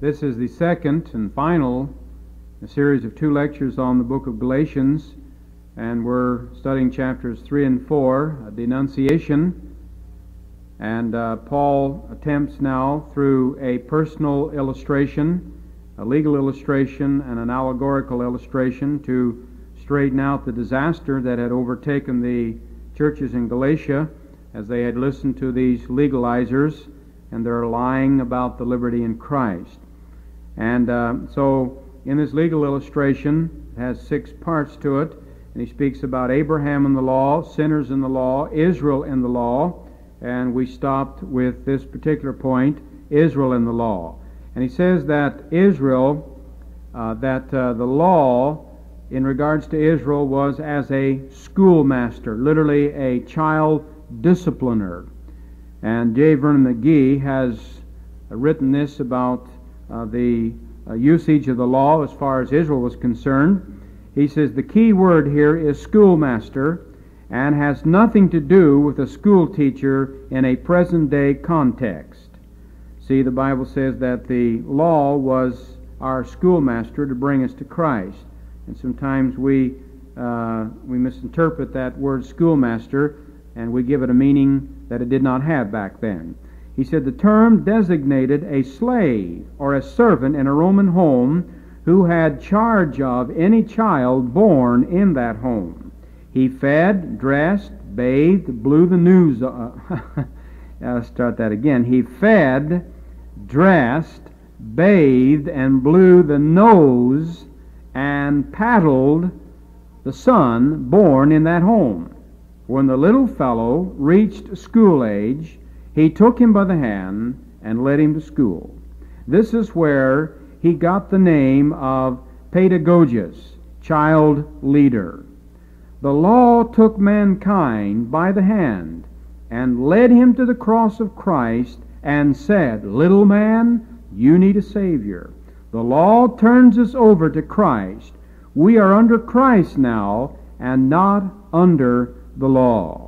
This is the second and final a series of two lectures on the book of Galatians, and we're studying chapters 3 and 4, denunciation. And uh, Paul attempts now, through a personal illustration, a legal illustration, and an allegorical illustration, to straighten out the disaster that had overtaken the churches in Galatia as they had listened to these legalizers and their lying about the liberty in Christ. And uh, so, in this legal illustration, it has six parts to it, and he speaks about Abraham in the law, sinners in the law, Israel in the law, and we stopped with this particular point, Israel in the law. And he says that Israel, uh, that uh, the law in regards to Israel was as a schoolmaster, literally a child discipliner. And J. Vernon McGee has written this about the uh, usage of the law as far as Israel was concerned. He says the key word here is schoolmaster and has nothing to do with a school teacher in a present day context. See, the Bible says that the law was our schoolmaster to bring us to Christ. And sometimes we, uh, we misinterpret that word schoolmaster and we give it a meaning that it did not have back then. He said the term designated a slave or a servant in a Roman home who had charge of any child born in that home. He fed, dressed, bathed, blew the news. Uh, I'll start that again. He fed, dressed, bathed, and blew the nose and paddled the son born in that home. When the little fellow reached school age, he took him by the hand and led him to school. This is where he got the name of pedagogus, child leader. The law took mankind by the hand and led him to the cross of Christ and said, Little man, you need a Savior. The law turns us over to Christ. We are under Christ now and not under the law.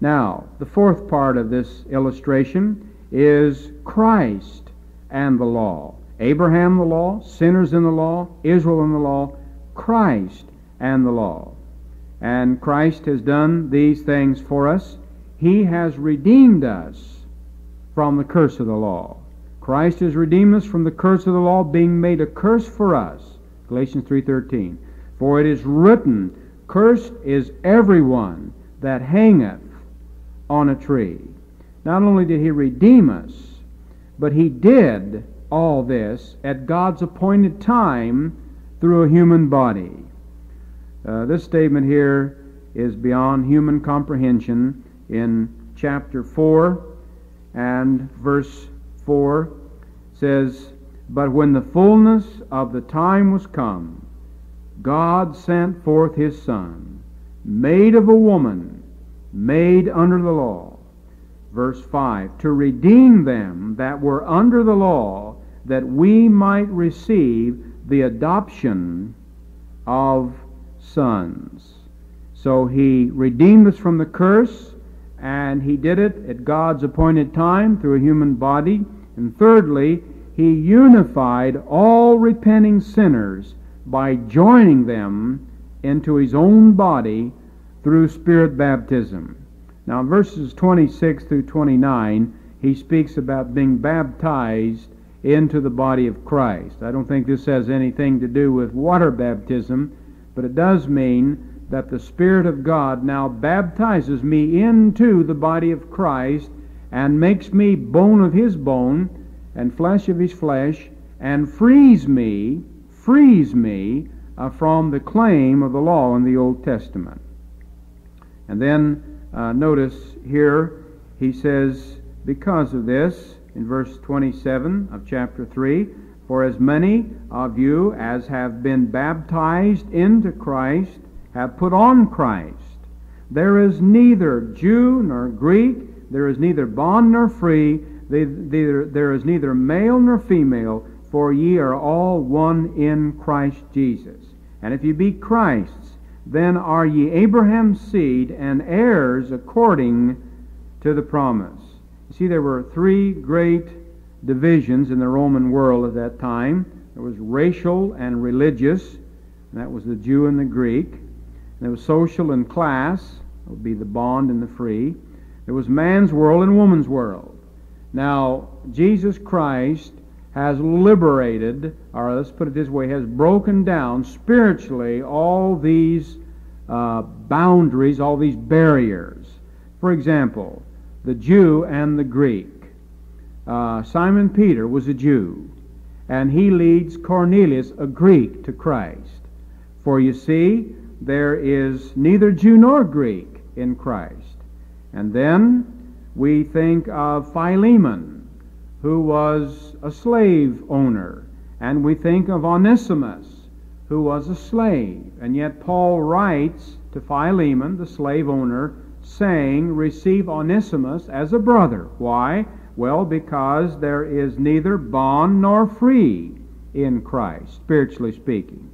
Now, the fourth part of this illustration is Christ and the law. Abraham the law, sinners in the law, Israel in the law, Christ and the law. And Christ has done these things for us. He has redeemed us from the curse of the law. Christ has redeemed us from the curse of the law, being made a curse for us. Galatians 3:13. For it is written, Cursed is everyone that hangeth on a tree. Not only did he redeem us, but he did all this at God's appointed time through a human body. Uh, this statement here is beyond human comprehension in chapter 4 and verse 4 says, But when the fullness of the time was come, God sent forth his Son, made of a woman, made under the law. Verse 5 To redeem them that were under the law, that we might receive the adoption of sons. So he redeemed us from the curse, and he did it at God's appointed time through a human body. And thirdly, he unified all repenting sinners by joining them into his own body through Spirit baptism. Now, verses 26 through 29, he speaks about being baptized into the body of Christ. I don't think this has anything to do with water baptism, but it does mean that the Spirit of God now baptizes me into the body of Christ and makes me bone of his bone and flesh of his flesh and frees me, frees me uh, from the claim of the law in the Old Testament. And then uh, notice here he says, because of this, in verse 27 of chapter 3, for as many of you as have been baptized into Christ have put on Christ. There is neither Jew nor Greek, there is neither bond nor free, there is neither male nor female, for ye are all one in Christ Jesus. And if ye be Christ's, then are ye Abraham's seed and heirs according to the promise. You see, there were three great divisions in the Roman world at that time. There was racial and religious, and that was the Jew and the Greek. And there was social and class, that would be the bond and the free. There was man's world and woman's world. Now, Jesus Christ has liberated, or let's put it this way, has broken down spiritually all these uh, boundaries, all these barriers. For example, the Jew and the Greek. Uh, Simon Peter was a Jew, and he leads Cornelius, a Greek, to Christ. For you see, there is neither Jew nor Greek in Christ. And then we think of Philemon, who was a slave owner. And we think of Onesimus, who was a slave. And yet Paul writes to Philemon, the slave owner, saying, Receive Onesimus as a brother. Why? Well, because there is neither bond nor free in Christ, spiritually speaking.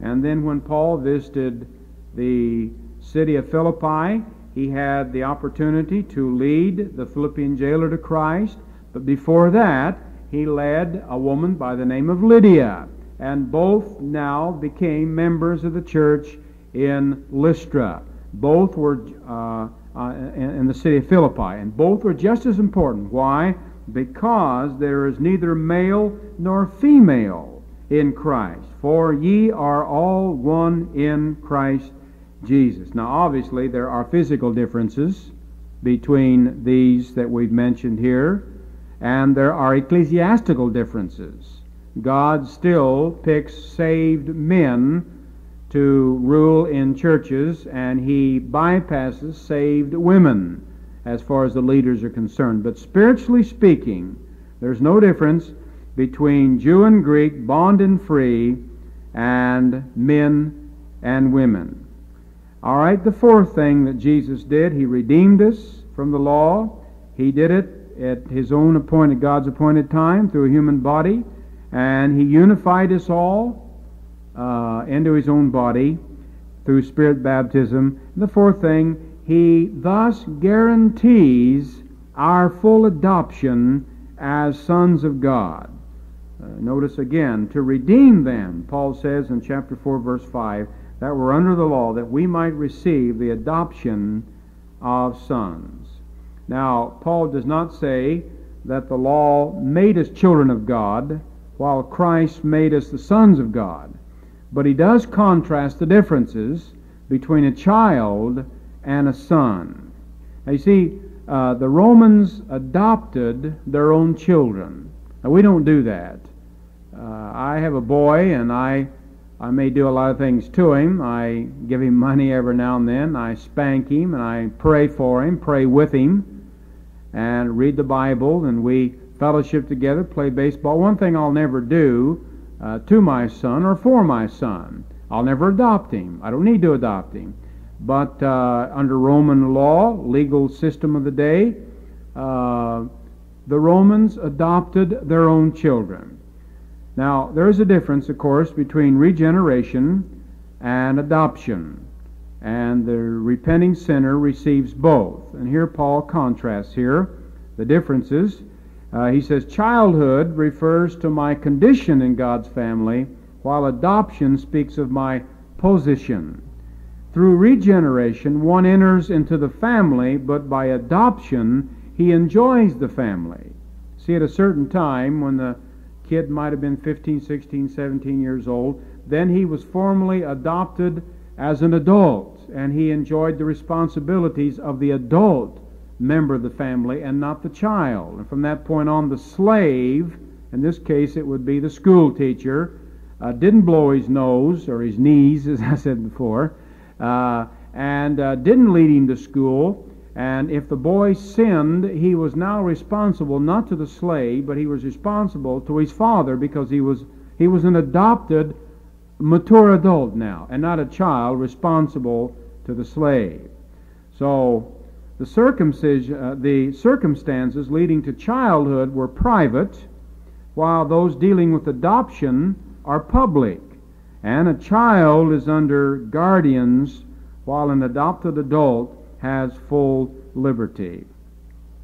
And then when Paul visited the city of Philippi, he had the opportunity to lead the Philippian jailer to Christ. But before that, he led a woman by the name of Lydia, and both now became members of the church in Lystra. Both were uh, uh, in the city of Philippi, and both were just as important. Why? Because there is neither male nor female in Christ, for ye are all one in Christ Jesus. Now, obviously, there are physical differences between these that we've mentioned here and there are ecclesiastical differences. God still picks saved men to rule in churches, and he bypasses saved women as far as the leaders are concerned. But spiritually speaking, there's no difference between Jew and Greek, bond and free, and men and women. All right, the fourth thing that Jesus did, he redeemed us from the law. He did it at his own appointed, God's appointed time through a human body, and he unified us all uh, into his own body through spirit baptism. And the fourth thing, he thus guarantees our full adoption as sons of God. Uh, notice again, to redeem them, Paul says in chapter 4, verse 5, that were under the law, that we might receive the adoption of sons. Now, Paul does not say that the law made us children of God, while Christ made us the sons of God. But he does contrast the differences between a child and a son. Now, you see, uh, the Romans adopted their own children. Now, we don't do that. Uh, I have a boy, and I, I may do a lot of things to him. I give him money every now and then. I spank him, and I pray for him, pray with him and read the Bible, and we fellowship together, play baseball. One thing I'll never do uh, to my son or for my son, I'll never adopt him. I don't need to adopt him. But uh, under Roman law, legal system of the day, uh, the Romans adopted their own children. Now, there is a difference, of course, between regeneration and adoption and the repenting sinner receives both. And here Paul contrasts here the differences. Uh, he says, Childhood refers to my condition in God's family, while adoption speaks of my position. Through regeneration, one enters into the family, but by adoption, he enjoys the family. See, at a certain time, when the kid might have been 15, 16, 17 years old, then he was formally adopted as an adult and he enjoyed the responsibilities of the adult member of the family and not the child. And from that point on, the slave, in this case it would be the school teacher, uh, didn't blow his nose or his knees, as I said before, uh, and uh, didn't lead him to school. And if the boy sinned, he was now responsible not to the slave, but he was responsible to his father because he was he was an adopted mature adult now, and not a child responsible to the slave. So the circumcision, uh, the circumstances leading to childhood were private, while those dealing with adoption are public. And a child is under guardians, while an adopted adult has full liberty.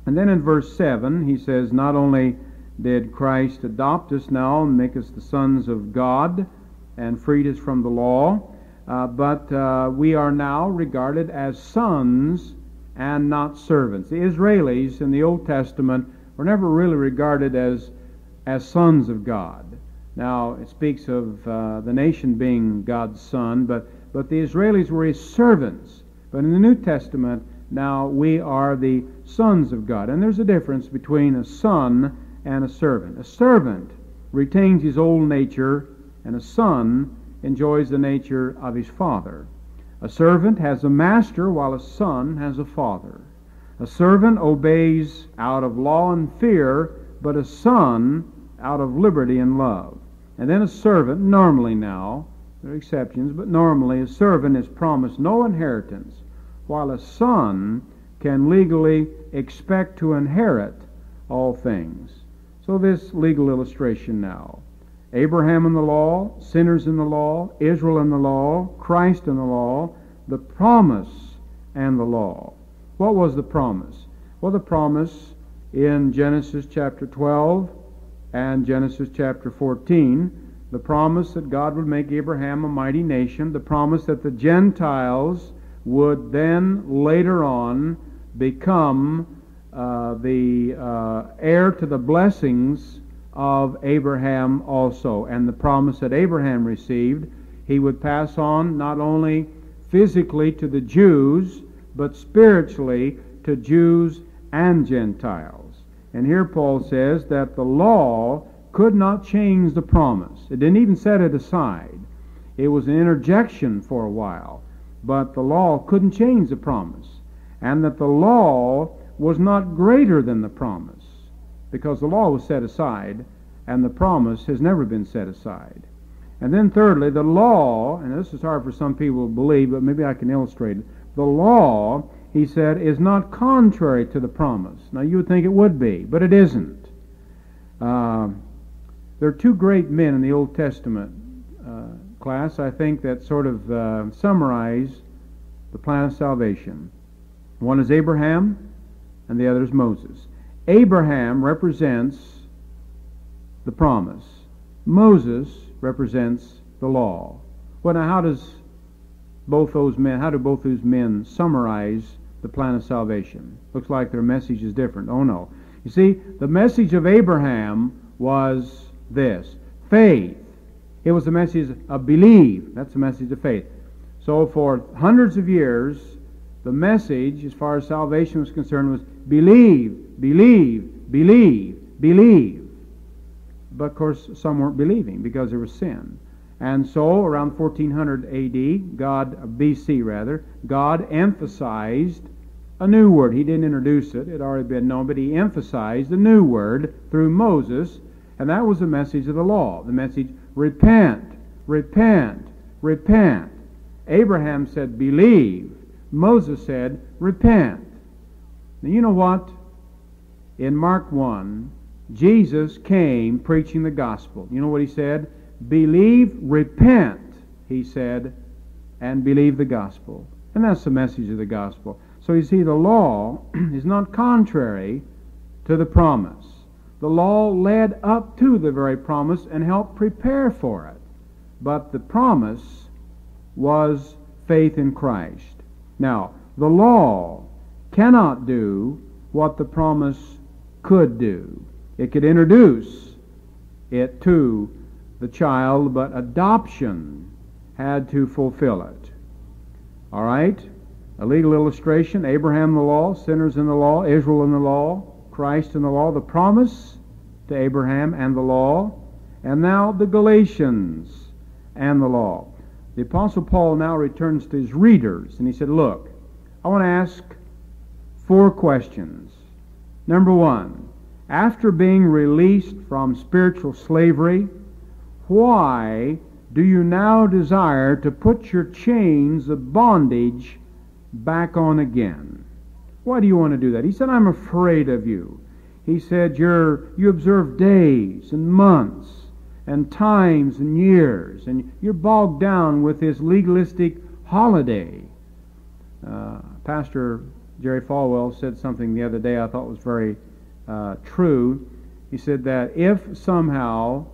And then in verse 7, he says, Not only did Christ adopt us now and make us the sons of God and freed us from the law. Uh, but uh, we are now regarded as sons and not servants. The Israelis in the Old Testament were never really regarded as, as sons of God. Now, it speaks of uh, the nation being God's son, but, but the Israelis were his servants. But in the New Testament, now we are the sons of God. And there's a difference between a son and a servant. A servant retains his old nature, and a son enjoys the nature of his father. A servant has a master, while a son has a father. A servant obeys out of law and fear, but a son out of liberty and love. And then a servant, normally now, there are exceptions, but normally a servant is promised no inheritance, while a son can legally expect to inherit all things. So, this legal illustration now. Abraham in the law, sinners in the law, Israel in the law, Christ in the law, the promise and the law. What was the promise? Well, the promise in Genesis chapter 12 and Genesis chapter 14, the promise that God would make Abraham a mighty nation, the promise that the Gentiles would then later on become uh, the uh, heir to the blessings of Abraham also, and the promise that Abraham received, he would pass on not only physically to the Jews, but spiritually to Jews and Gentiles. And here Paul says that the law could not change the promise. It didn't even set it aside. It was an interjection for a while, but the law couldn't change the promise. And that the law was not greater than the promise because the law was set aside and the promise has never been set aside. And then, thirdly, the law, and this is hard for some people to believe, but maybe I can illustrate it. The law, he said, is not contrary to the promise. Now, you would think it would be, but it isn't. Uh, there are two great men in the Old Testament uh, class, I think, that sort of uh, summarize the plan of salvation. One is Abraham, and the other is Moses. Abraham represents the promise. Moses represents the law. Well, now, how does both those men, how do both those men summarize the plan of salvation? Looks like their message is different. Oh, no. You see, the message of Abraham was this faith. It was a message of believe. That's the message of faith. So, for hundreds of years, the message, as far as salvation was concerned, was believe, believe, believe, believe. But of course, some weren't believing because there was sin. And so, around 1400 AD, God, uh, BC rather, God emphasized a new word. He didn't introduce it, it had already been known, but he emphasized a new word through Moses, and that was the message of the law. The message, repent, repent, repent. Abraham said, believe. Moses said, repent. Now, you know what? in Mark 1, Jesus came preaching the gospel. You know what he said? Believe, repent, he said, and believe the gospel. And that's the message of the gospel. So you see, the law is not contrary to the promise. The law led up to the very promise and helped prepare for it. But the promise was faith in Christ. Now, the law cannot do what the promise could do. It could introduce it to the child, but adoption had to fulfill it. All right? A legal illustration Abraham the law, sinners in the law, Israel in the law, Christ and the law, the promise to Abraham and the law, and now the Galatians and the law. The Apostle Paul now returns to his readers and he said, Look, I want to ask four questions. Number one, after being released from spiritual slavery, why do you now desire to put your chains of bondage back on again? Why do you want to do that? He said, I'm afraid of you. He said, You're, you observe days and months and times and years, and you're bogged down with this legalistic holiday. Uh, Pastor Jerry Falwell said something the other day I thought was very uh, true. He said that if somehow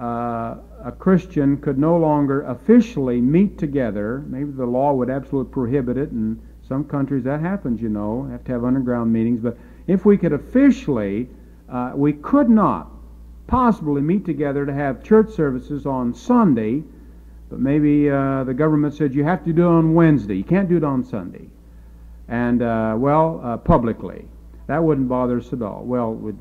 uh, a Christian could no longer officially meet together, maybe the law would absolutely prohibit it, and some countries that happens, you know, have to have underground meetings, but if we could officially, uh, we could not possibly meet together to have church services on Sunday, but maybe uh, the government said you have to do it on Wednesday. You can't do it on Sunday. And, uh, well, uh, publicly. That wouldn't bother us at all. Well, it would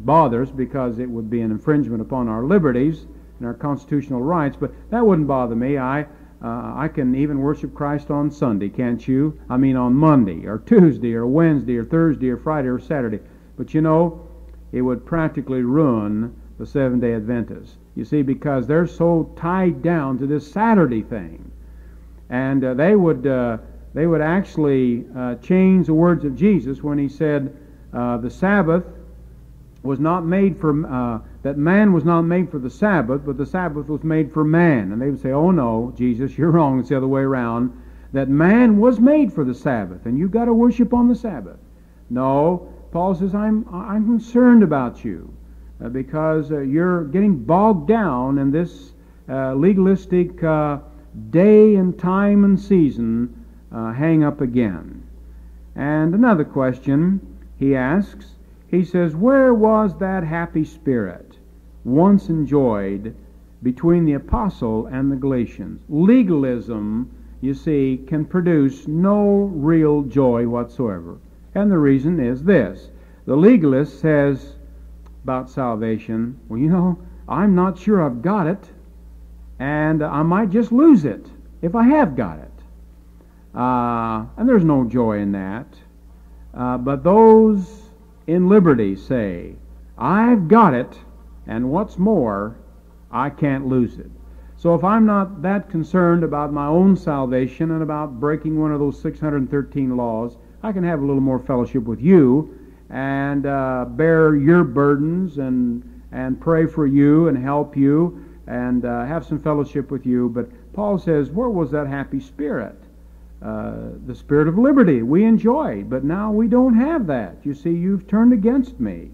bother us because it would be an infringement upon our liberties and our constitutional rights, but that wouldn't bother me. I, uh, I can even worship Christ on Sunday, can't you? I mean, on Monday or Tuesday or Wednesday or Thursday or Friday or Saturday. But you know, it would practically ruin the Seventh day Adventists. You see, because they're so tied down to this Saturday thing. And uh, they would. Uh, they would actually uh, change the words of Jesus when he said uh, the Sabbath was not made for uh, that man was not made for the Sabbath, but the Sabbath was made for man. And they would say, "Oh no, Jesus, you're wrong. It's the other way around. That man was made for the Sabbath, and you've got to worship on the Sabbath." No, Paul says, "I'm I'm concerned about you uh, because uh, you're getting bogged down in this uh, legalistic uh, day and time and season hang up again." And another question he asks he says, Where was that happy spirit once enjoyed between the apostle and the Galatians? Legalism, you see, can produce no real joy whatsoever. And the reason is this the legalist says about salvation, Well, you know, I'm not sure I've got it, and I might just lose it if I have got it. Uh, and there's no joy in that. Uh, but those in liberty say, I've got it, and what's more, I can't lose it. So if I'm not that concerned about my own salvation and about breaking one of those 613 laws, I can have a little more fellowship with you and uh, bear your burdens and and pray for you and help you and uh, have some fellowship with you. But Paul says, where was that happy spirit? Uh, the spirit of liberty we enjoyed, but now we don't have that. You see, you've turned against me.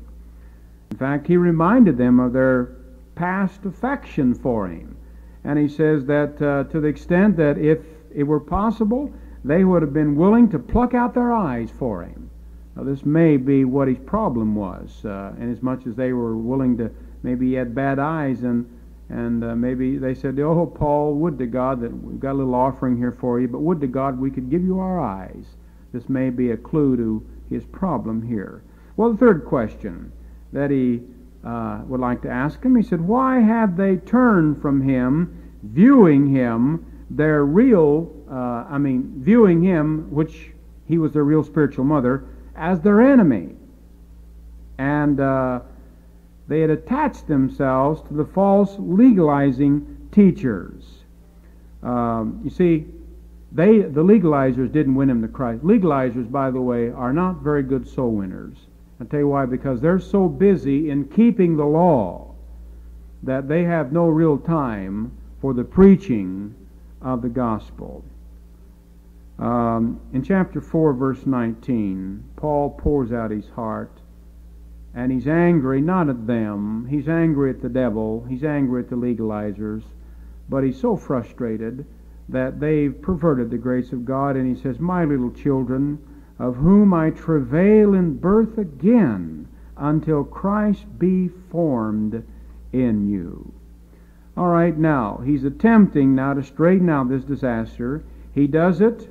In fact, he reminded them of their past affection for him. And he says that uh, to the extent that if it were possible, they would have been willing to pluck out their eyes for him. Now, this may be what his problem was, uh, inasmuch as they were willing to, maybe he had bad eyes and and uh, maybe they said, Oh, Paul, would to God that we've got a little offering here for you, but would to God we could give you our eyes. This may be a clue to his problem here. Well, the third question that he uh, would like to ask him, he said, Why had they turned from him, viewing him, their real, uh, I mean, viewing him, which he was their real spiritual mother, as their enemy? And uh, they had attached themselves to the false legalizing teachers. Um, you see, they the legalizers didn't win them to Christ. Legalizers, by the way, are not very good soul winners. I'll tell you why. Because they're so busy in keeping the law that they have no real time for the preaching of the gospel. Um, in chapter 4, verse 19, Paul pours out his heart and he's angry not at them, he's angry at the devil, he's angry at the legalizers, but he's so frustrated that they've perverted the grace of God, and he says, My little children, of whom I travail in birth again until Christ be formed in you. All right, now, he's attempting now to straighten out this disaster. He does it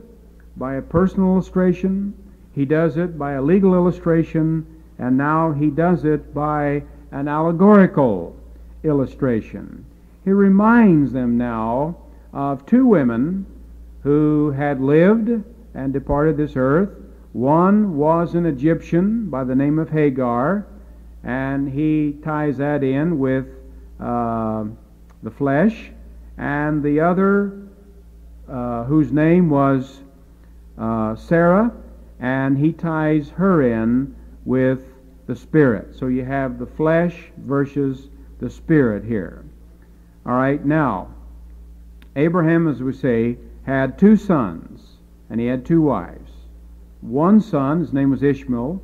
by a personal illustration, he does it by a legal illustration, and now he does it by an allegorical illustration. He reminds them now of two women who had lived and departed this earth. One was an Egyptian by the name of Hagar, and he ties that in with uh, the flesh, and the other, uh, whose name was uh, Sarah, and he ties her in with the Spirit. So you have the flesh versus the Spirit here. All right, now, Abraham, as we say, had two sons, and he had two wives. One son, his name was Ishmael,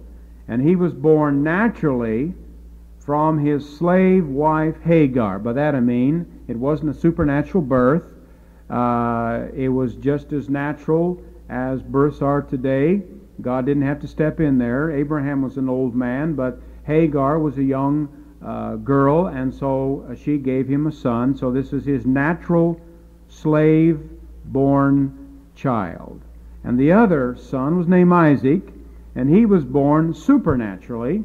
and he was born naturally from his slave wife Hagar. By that I mean, it wasn't a supernatural birth. Uh, it was just as natural as births are today. God didn't have to step in there. Abraham was an old man, but Hagar was a young uh, girl, and so uh, she gave him a son. So this is his natural slave born child. And the other son was named Isaac, and he was born supernaturally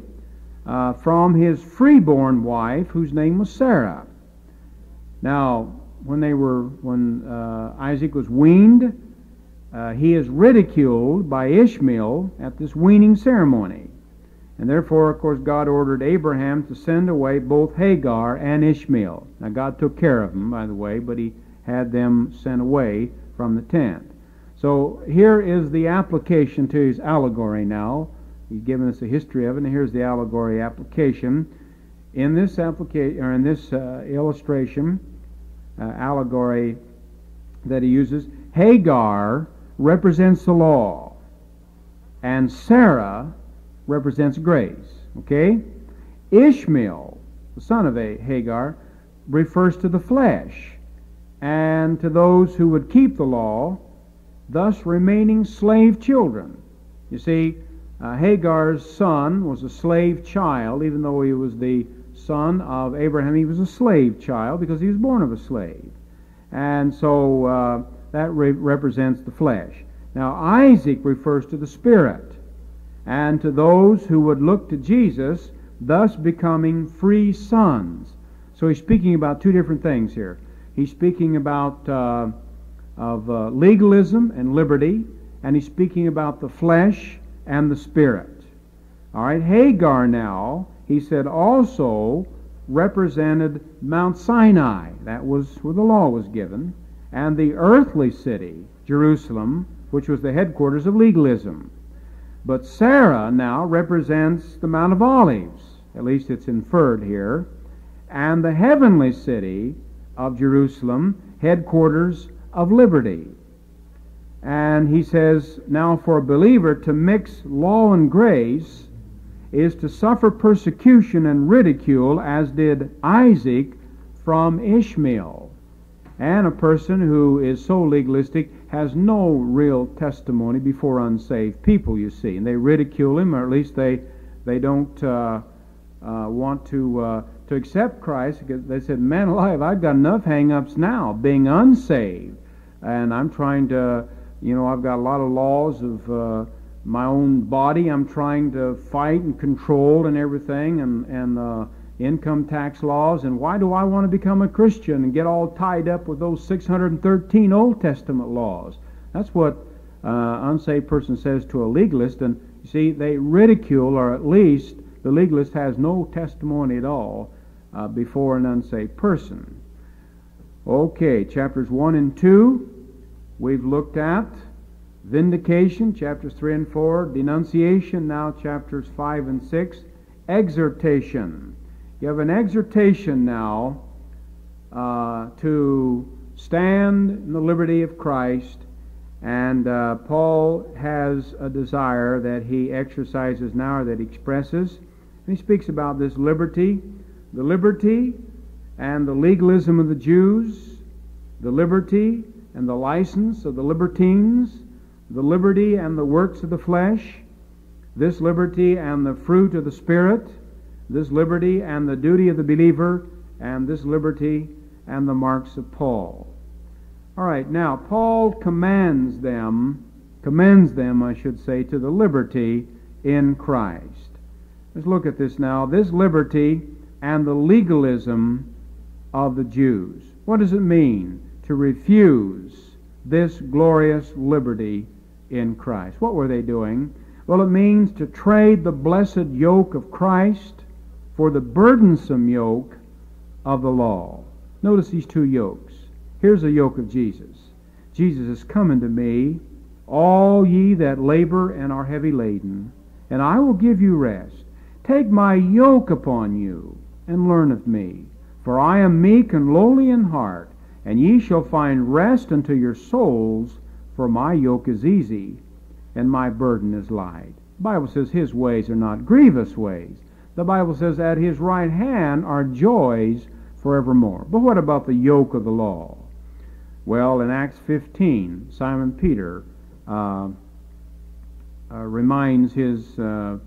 uh, from his freeborn wife, whose name was Sarah. Now, when they were when uh, Isaac was weaned, uh, he is ridiculed by Ishmael at this weaning ceremony. And therefore, of course, God ordered Abraham to send away both Hagar and Ishmael. Now, God took care of them, by the way, but he had them sent away from the tent. So here is the application to his allegory now. He's given us a history of it, and here's the allegory application. In this application, or in this uh, illustration, uh, allegory that he uses, Hagar represents the law, and Sarah represents grace. Okay? Ishmael, the son of Hagar, refers to the flesh and to those who would keep the law, thus remaining slave children. You see, uh, Hagar's son was a slave child, even though he was the son of Abraham, he was a slave child because he was born of a slave. And so uh, that re- represents the flesh. Now, Isaac refers to the spirit and to those who would look to Jesus, thus becoming free sons. So he's speaking about two different things here. He's speaking about uh, of uh, legalism and liberty, and he's speaking about the flesh and the spirit. All right, Hagar now, he said, also represented Mount Sinai. That was where the law was given, and the earthly city, Jerusalem, which was the headquarters of legalism. But Sarah now represents the Mount of Olives, at least it's inferred here, and the heavenly city of Jerusalem, headquarters of liberty. And he says, now for a believer to mix law and grace is to suffer persecution and ridicule, as did Isaac from Ishmael. And a person who is so legalistic has no real testimony before unsaved people, you see. And they ridicule him, or at least they, they don't uh, uh, want to, uh, to accept Christ. They said, Man alive, I've got enough hang ups now being unsaved. And I'm trying to, you know, I've got a lot of laws of uh, my own body I'm trying to fight and control and everything. And, and uh, income tax laws, and why do I want to become a Christian and get all tied up with those 613 Old Testament laws? That's what uh, unsaved person says to a legalist, and you see, they ridicule, or at least the legalist has no testimony at all uh, before an unsaved person. Okay, chapters 1 and 2 we've looked at. Vindication, chapters 3 and 4. Denunciation, now chapters 5 and 6. Exhortation. You have an exhortation now uh, to stand in the liberty of Christ, and uh, Paul has a desire that he exercises now, or that he expresses. And he speaks about this liberty, the liberty and the legalism of the Jews, the liberty and the license of the libertines, the liberty and the works of the flesh, this liberty and the fruit of the Spirit this liberty and the duty of the believer, and this liberty and the marks of Paul. All right, now Paul commands them, commends them, I should say, to the liberty in Christ. Let's look at this now. This liberty and the legalism of the Jews. What does it mean to refuse this glorious liberty in Christ? What were they doing? Well, it means to trade the blessed yoke of Christ for the burdensome yoke of the law. Notice these two yokes. Here's the yoke of Jesus. Jesus is coming to me, all ye that labor and are heavy laden, and I will give you rest. Take my yoke upon you, and learn of me. For I am meek and lowly in heart, and ye shall find rest unto your souls, for my yoke is easy, and my burden is light. The Bible says his ways are not grievous ways. The Bible says, At his right hand are joys forevermore. But what about the yoke of the law? Well, in Acts 15, Simon Peter uh, uh, reminds his uh,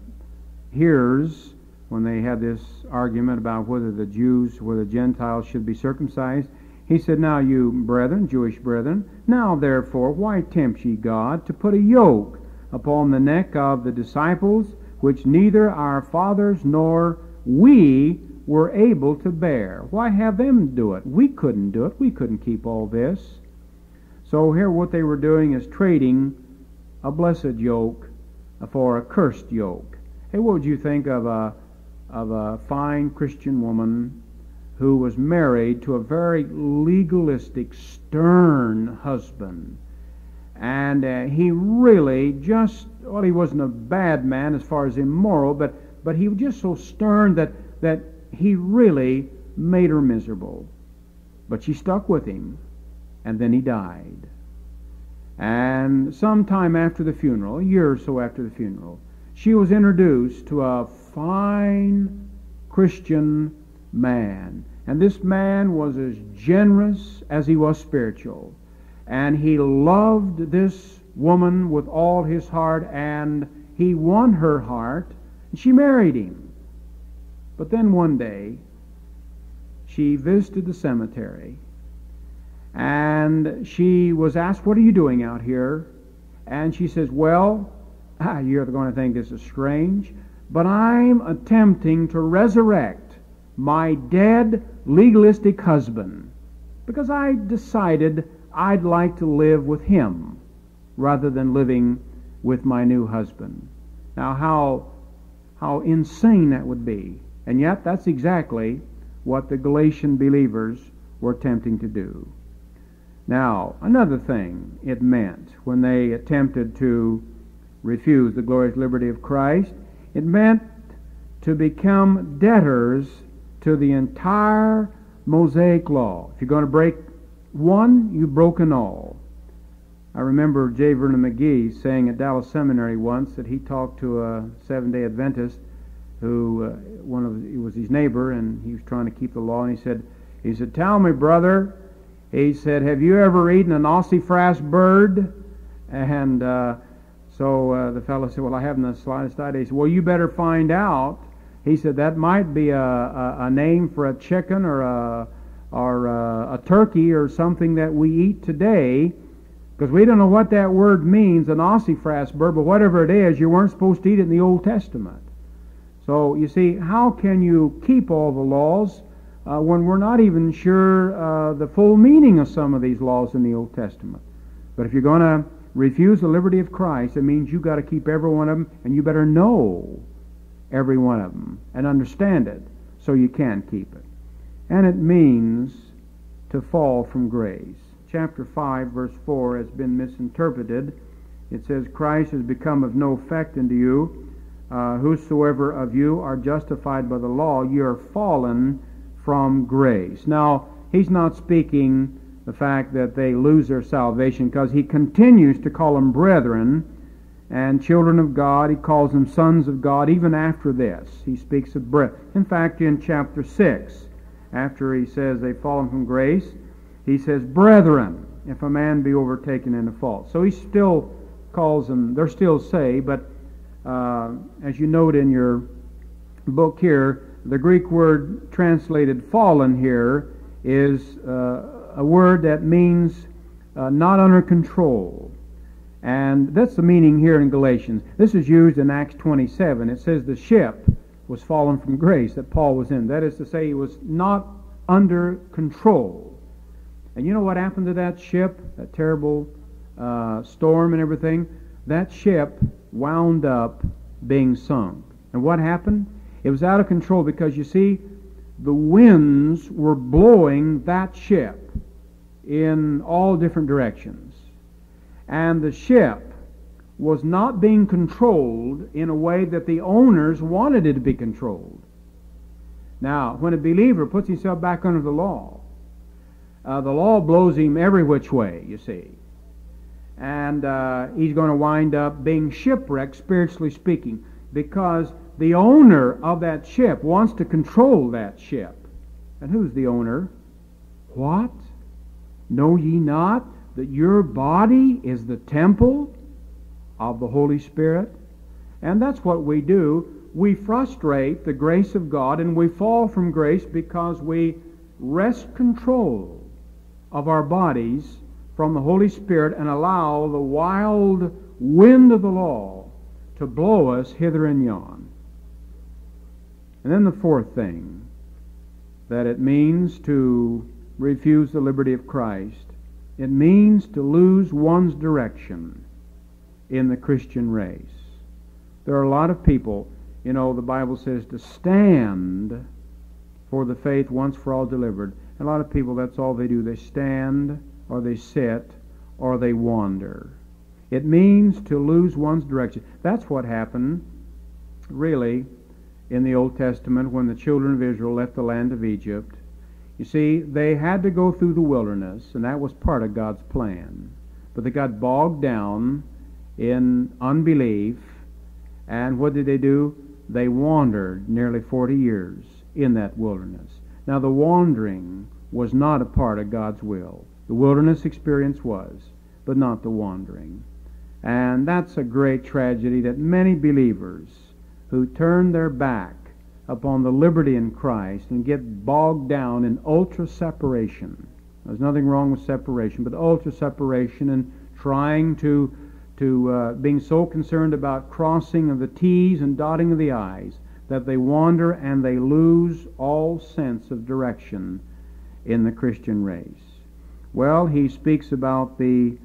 hearers when they had this argument about whether the Jews, whether the Gentiles should be circumcised. He said, Now you brethren, Jewish brethren, now therefore, why tempt ye God to put a yoke upon the neck of the disciples, which neither our fathers nor we were able to bear? Why have them do it? We couldn't do it. We couldn't keep all this. So here what they were doing is trading a blessed yoke for a cursed yoke. Hey, what would you think of a of a fine Christian woman who was married to a very legalistic, stern husband. And uh, he really just, well, he wasn't a bad man as far as immoral, but, but he was just so stern that, that he really made her miserable. But she stuck with him, and then he died. And some time after the funeral, a year or so after the funeral, she was introduced to a fine Christian man. And this man was as generous as he was spiritual. And he loved this woman with all his heart, and he won her heart, and she married him. But then one day, she visited the cemetery, and she was asked, What are you doing out here? And she says, Well, you're going to think this is strange, but I'm attempting to resurrect my dead legalistic husband because I decided I'd like to live with him rather than living with my new husband. Now, how, how insane that would be. And yet, that's exactly what the Galatian believers were attempting to do. Now, another thing it meant when they attempted to refuse the glorious liberty of Christ it meant to become debtors to the entire Mosaic law. If you're going to break one, you've broken all. I remember J. Vernon McGee saying at Dallas Seminary once that he talked to a Seventh Day Adventist who uh, one of he was his neighbor and he was trying to keep the law and he said he said tell me brother he said have you ever eaten an ossifrage bird and uh, so uh, the fellow said, Well, I haven't the slightest idea. He said, Well, you better find out. He said, That might be a, a, a name for a chicken or a, or a, a turkey or something that we eat today because we don't know what that word means, an ossifrage bird, but whatever it is, you weren't supposed to eat it in the Old Testament. So you see, how can you keep all the laws uh, when we're not even sure uh, the full meaning of some of these laws in the Old Testament? But if you're going to refuse the liberty of Christ, it means you've got to keep every one of them, and you better know every one of them and understand it so you can keep it. And it means to fall from grace. Chapter 5, verse 4 has been misinterpreted. It says, Christ has become of no effect unto you. Uh, whosoever of you are justified by the law, you are fallen from grace. Now, he's not speaking the fact that they lose their salvation because he continues to call them brethren and children of God. He calls them sons of God even after this. He speaks of breath. In fact, in chapter 6, after he says they've fallen from grace, he says, Brethren, if a man be overtaken in a fault. So he still calls them, they're still saved, but uh, as you note in your book here, the Greek word translated fallen here is uh, a word that means uh, not under control. And that's the meaning here in Galatians. This is used in Acts 27. It says the ship was fallen from grace that Paul was in. That is to say, he was not under control. And you know what happened to that ship? That terrible uh, storm and everything? That ship wound up being sunk. And what happened? It was out of control because you see, the winds were blowing that ship in all different directions. And the ship was not being controlled in a way that the owners wanted it to be controlled. Now, when a believer puts himself back under the law, uh, the law blows him every which way, you see. And uh, he's going to wind up being shipwrecked, spiritually speaking, because the owner of that ship wants to control that ship. And who's the owner? What? Know ye not that your body is the temple of the Holy Spirit? And that's what we do. We frustrate the grace of God and we fall from grace because we wrest control of our bodies from the Holy Spirit and allow the wild wind of the law to blow us hither and yon. And then the fourth thing that it means to refuse the liberty of Christ, it means to lose one's direction in the Christian race. There are a lot of people, you know, the Bible says to stand for the faith once for all delivered. A lot of people, that's all they do. They stand, or they sit, or they wander. It means to lose one's direction. That's what happened, really, in the Old Testament when the children of Israel left the land of Egypt. You see, they had to go through the wilderness, and that was part of God's plan. But they got bogged down in unbelief, and what did they do? They wandered nearly 40 years in that wilderness. Now, the wandering was not a part of God's will. The wilderness experience was, but not the wandering. And that's a great tragedy that many believers who turn their back upon the liberty in Christ and get bogged down in ultra separation. There's nothing wrong with separation, but ultra separation and trying to to uh, being so concerned about crossing of the T's and dotting of the I's that they wander and they lose all sense of direction in the Christian race. Well, he speaks about the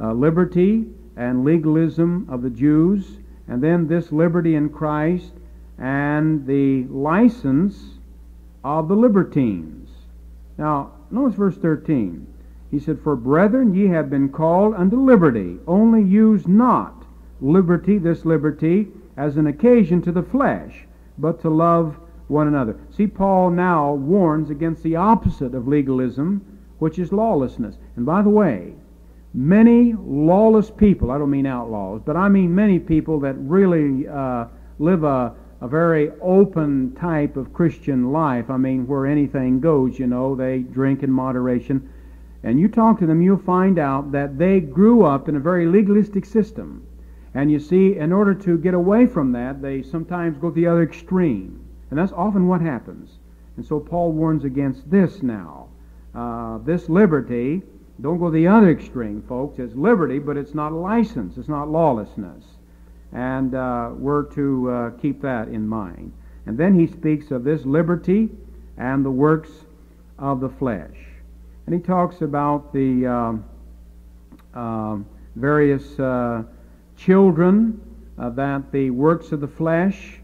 uh, liberty and legalism of the Jews, and then this liberty in Christ and the license of the libertines. Now, notice verse 13. He said, For brethren, ye have been called unto liberty, only use not liberty, this liberty, as an occasion to the flesh, but to love one another. See, Paul now warns against the opposite of legalism, which is lawlessness. And by the way, many lawless people, I don't mean outlaws, but I mean many people that really uh, live a, a very open type of Christian life. I mean, where anything goes, you know, they drink in moderation and you talk to them, you'll find out that they grew up in a very legalistic system. And you see, in order to get away from that, they sometimes go to the other extreme. And that's often what happens. And so Paul warns against this now. Uh, this liberty, don't go the other extreme, folks. It's liberty, but it's not license, it's not lawlessness. And uh, we're to uh, keep that in mind. And then he speaks of this liberty and the works of the flesh. And he talks about the um, uh, various uh, children uh, that the works of the flesh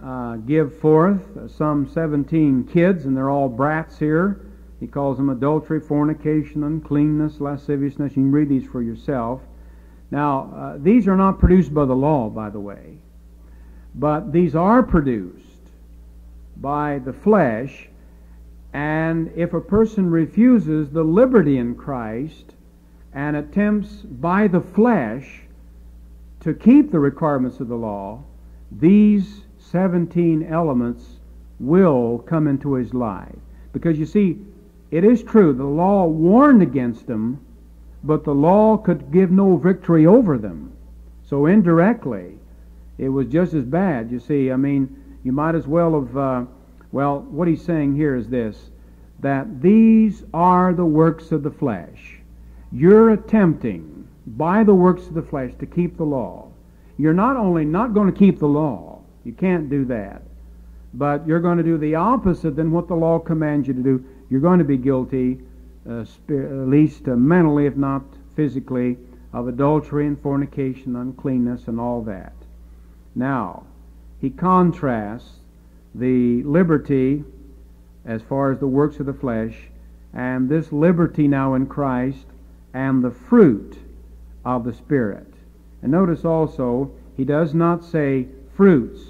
uh, give forth. Some 17 kids, and they're all brats here. He calls them adultery, fornication, uncleanness, lasciviousness. You can read these for yourself. Now, uh, these are not produced by the law, by the way, but these are produced by the flesh and if a person refuses the liberty in Christ and attempts by the flesh to keep the requirements of the law, these 17 elements will come into his life. Because you see, it is true, the law warned against them, but the law could give no victory over them. So indirectly, it was just as bad. You see, I mean, you might as well have. Uh, well, what he's saying here is this that these are the works of the flesh. You're attempting by the works of the flesh to keep the law. You're not only not going to keep the law, you can't do that, but you're going to do the opposite than what the law commands you to do. You're going to be guilty, uh, at least uh, mentally, if not physically, of adultery and fornication, uncleanness, and all that. Now, he contrasts the liberty as far as the works of the flesh, and this liberty now in Christ, and the fruit of the Spirit. And notice also, he does not say fruits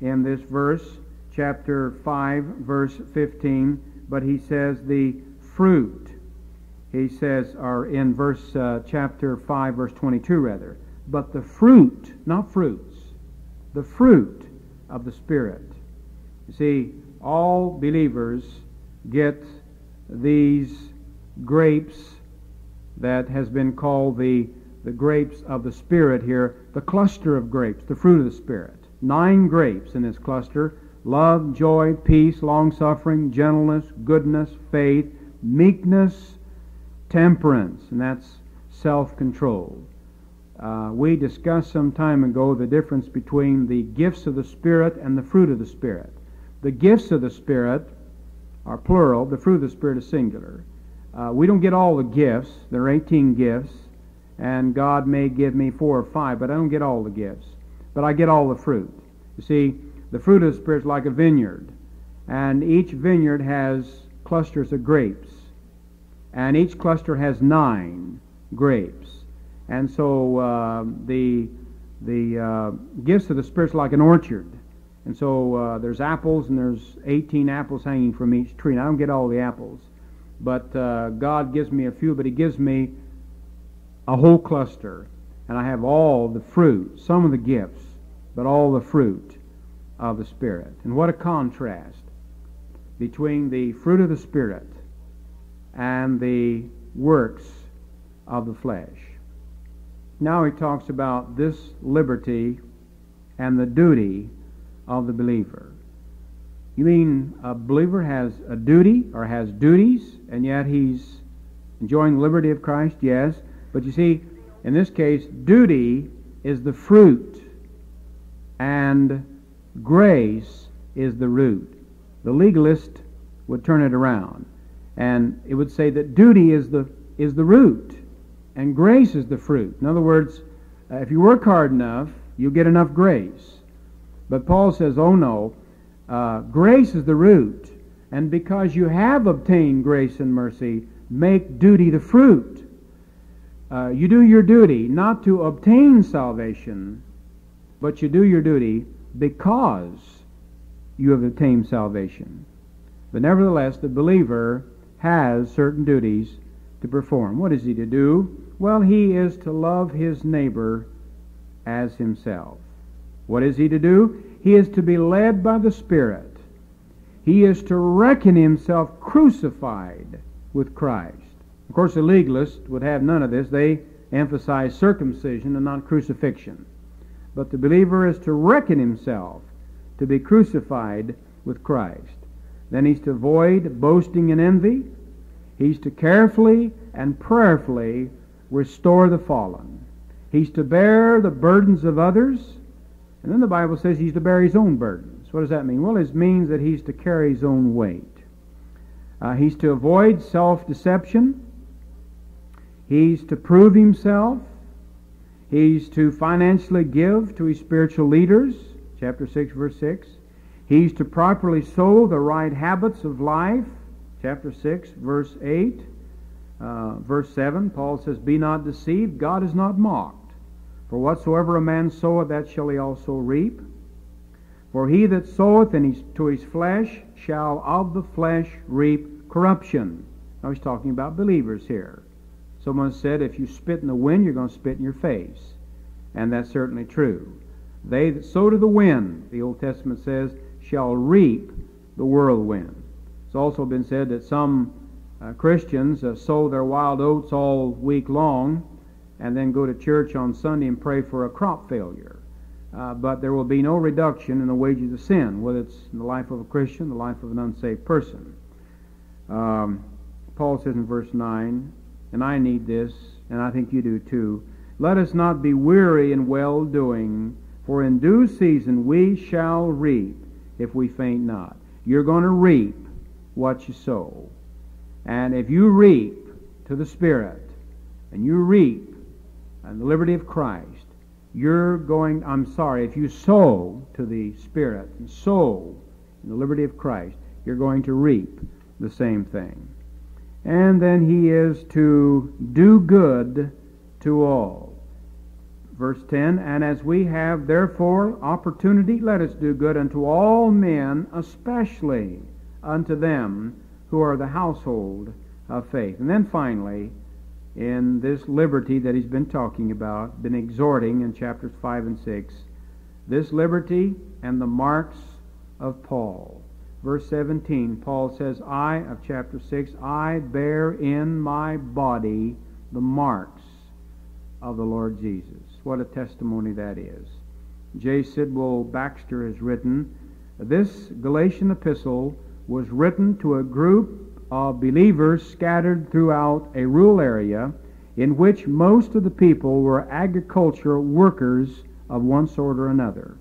in this verse, chapter 5, verse 15, but he says the fruit. He says, or in verse uh, chapter 5, verse 22, rather. But the fruit, not fruits, the fruit of the Spirit. You see, all believers get these grapes that has been called the, the grapes of the Spirit here, the cluster of grapes, the fruit of the Spirit. Nine grapes in this cluster love, joy, peace, long suffering, gentleness, goodness, faith, meekness, temperance, and that's self control. Uh, we discussed some time ago the difference between the gifts of the Spirit and the fruit of the Spirit. The gifts of the Spirit are plural, the fruit of the Spirit is singular. Uh, we don't get all the gifts. There are 18 gifts, and God may give me four or five, but I don't get all the gifts. But I get all the fruit. You see, the fruit of the Spirit is like a vineyard, and each vineyard has clusters of grapes, and each cluster has nine grapes. And so uh, the the uh, gifts of the Spirit is like an orchard. And so uh, there's apples, and there's 18 apples hanging from each tree. And I don't get all the apples, but uh, God gives me a few, but He gives me a whole cluster. And I have all the fruit, some of the gifts, but all the fruit of the Spirit. And what a contrast between the fruit of the Spirit and the works of the flesh. Now he talks about this liberty and the duty of the believer. You mean a believer has a duty or has duties, and yet he's enjoying the liberty of Christ? Yes. But you see, in this case, duty is the fruit, and grace is the root. The legalist would turn it around, and it would say that duty is the, is the root, and grace is the fruit. In other words, uh, if you work hard enough, you'll get enough grace. But Paul says, oh no, uh, grace is the root. And because you have obtained grace and mercy, make duty the fruit. Uh, you do your duty not to obtain salvation, but you do your duty because you have obtained salvation. But nevertheless, the believer has certain duties to perform. What is he to do? Well, he is to love his neighbor as himself. What is he to do? He is to be led by the Spirit. He is to reckon himself crucified with Christ. Of course, the legalists would have none of this. They emphasize circumcision and not crucifixion. But the believer is to reckon himself to be crucified with Christ. Then he's to avoid boasting and envy. He's to carefully and prayerfully restore the fallen. He's to bear the burdens of others and then the Bible says he's to bear his own burdens. What does that mean? Well, it means that he's to carry his own weight. Uh, he's to avoid self deception. He's to prove himself. He's to financially give to his spiritual leaders. Chapter 6, verse 6. He's to properly sow the right habits of life. Chapter 6, verse 8. Uh, verse 7, Paul says, Be not deceived, God is not mocked. For whatsoever a man soweth, that shall he also reap. For he that soweth in his, to his flesh shall of the flesh reap corruption. Now he's talking about believers here. Someone said, if you spit in the wind, you're going to spit in your face. And that's certainly true. They that sow to the wind, the Old Testament says, shall reap the whirlwind. It's also been said that some uh, Christians uh, sow their wild oats all week long and then go to church on Sunday and pray for a crop failure. Uh, but there will be no reduction in the wages of sin, whether it's in the life of a Christian, the life of an unsaved person. Um, Paul says in verse 9, and I need this, and I think you do too. Let us not be weary in well doing, for in due season we shall reap if we faint not. You're going to reap what you sow. And if you reap to the Spirit, and you reap and the liberty of Christ, you're going, I'm sorry, if you sow to the Spirit and sow in the liberty of Christ, you're going to reap the same thing. And then he is to do good to all. Verse 10 And as we have therefore opportunity, let us do good unto all men, especially unto them who are the household of faith. And then finally, in this liberty that he's been talking about, been exhorting in chapters 5 and 6, This liberty and the marks of Paul. Verse 17, Paul says, I, of chapter 6, I bear in my body the marks of the Lord Jesus. What a testimony that is. J. Sidlow Baxter has written, This Galatian epistle was written to a group of believers scattered throughout a rural area in which most of the people were agricultural workers of one sort or another.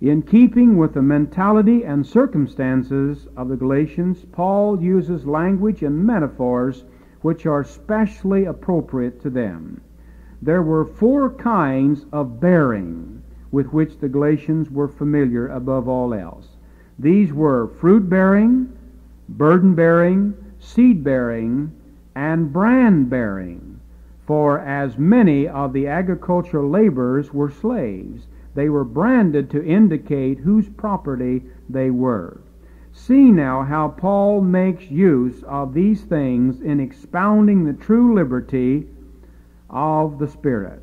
In keeping with the mentality and circumstances of the Galatians, Paul uses language and metaphors which are specially appropriate to them. There were four kinds of bearing with which the Galatians were familiar above all else. These were fruit bearing, burden bearing, seed bearing, and brand bearing. For as many of the agricultural laborers were slaves, they were branded to indicate whose property they were. See now how Paul makes use of these things in expounding the true liberty of the Spirit.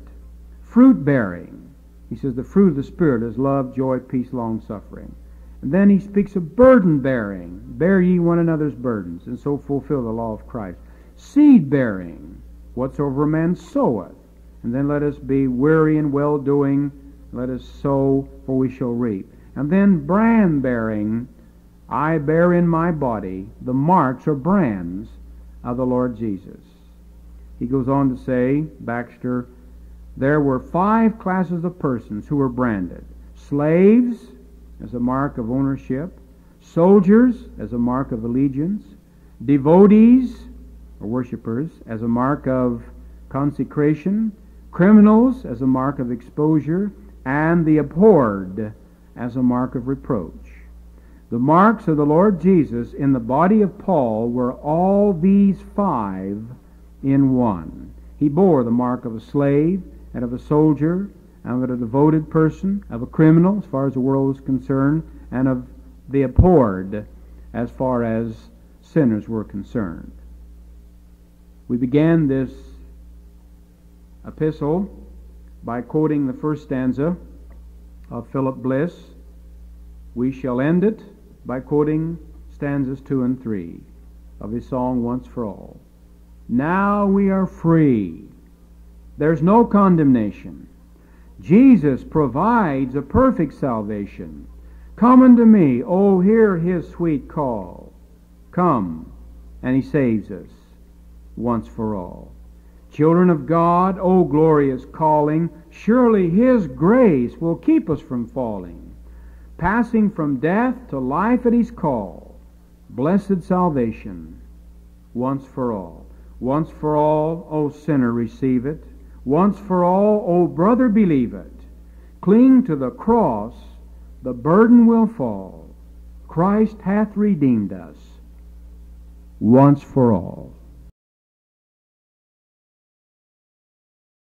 Fruit bearing. He says the fruit of the Spirit is love, joy, peace, long suffering. And then he speaks of burden bearing. Bear ye one another's burdens, and so fulfill the law of Christ. Seed bearing. Whatsoever a man soweth. And then let us be weary in well doing. Let us sow, for we shall reap. And then brand bearing. I bear in my body the marks or brands of the Lord Jesus. He goes on to say, Baxter, there were five classes of persons who were branded slaves as a mark of ownership, soldiers as a mark of allegiance, devotees or worshippers as a mark of consecration, criminals as a mark of exposure, and the abhorred as a mark of reproach. The marks of the Lord Jesus in the body of Paul were all these five in one. He bore the mark of a slave and of a soldier of a devoted person, of a criminal as far as the world was concerned, and of the abhorred as far as sinners were concerned. We began this epistle by quoting the first stanza of Philip Bliss. We shall end it by quoting stanzas 2 and 3 of his song Once for All. Now we are free. There's no condemnation. Jesus provides a perfect salvation. Come unto me, oh, hear his sweet call. Come, and he saves us once for all. Children of God, oh, glorious calling, surely his grace will keep us from falling. Passing from death to life at his call. Blessed salvation once for all. Once for all, O sinner, receive it. Once for all, O brother, believe it. Cling to the cross, the burden will fall. Christ hath redeemed us once for all.